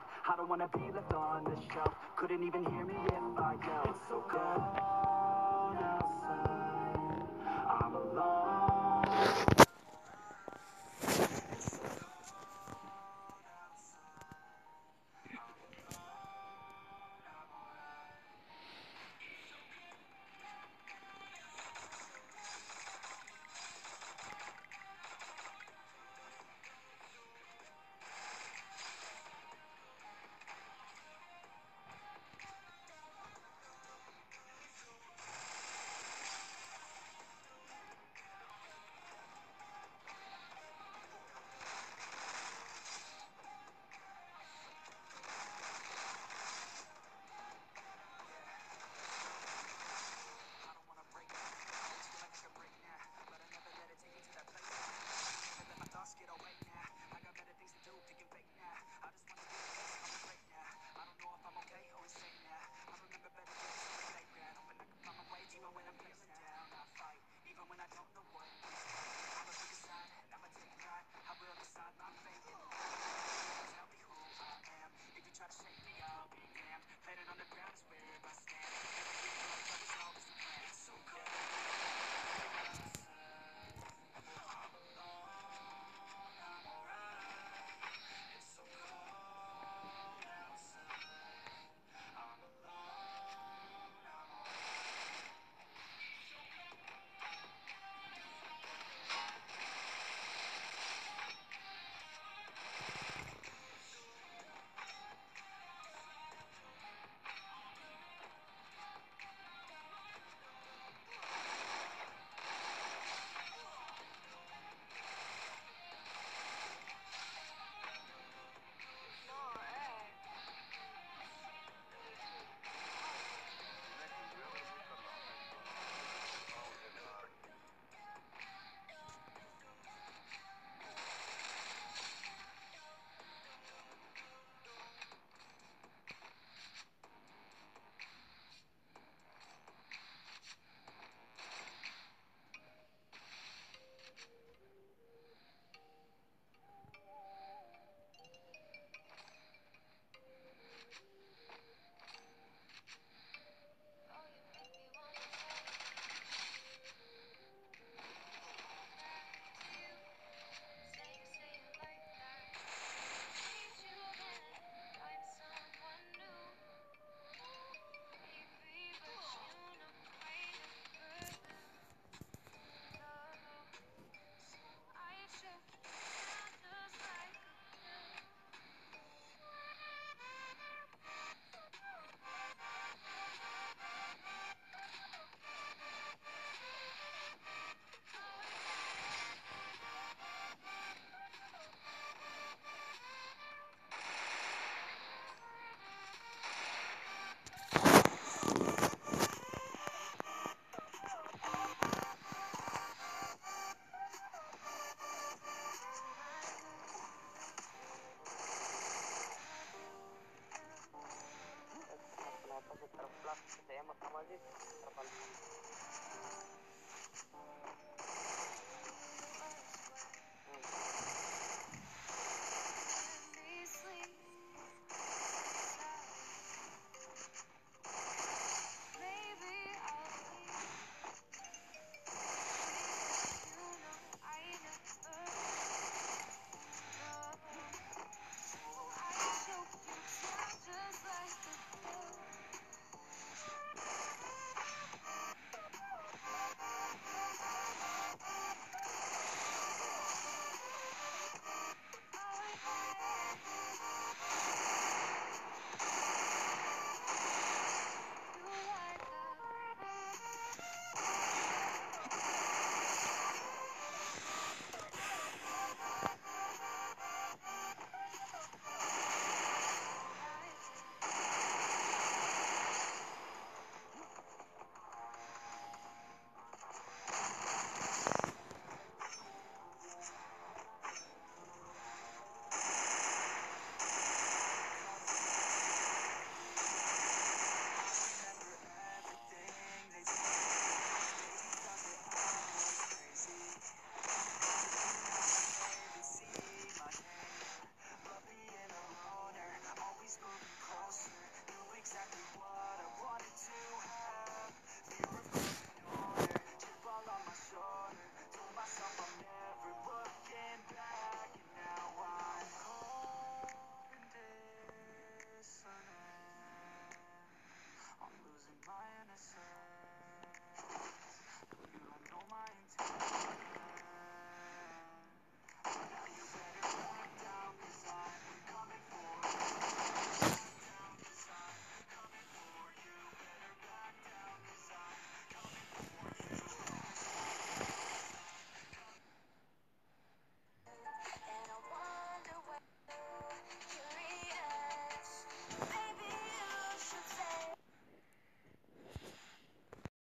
I don't wanna be left on the shelf. Couldn't even hear me if I yelled. It's so cold outside. I'm alone. I'll mine.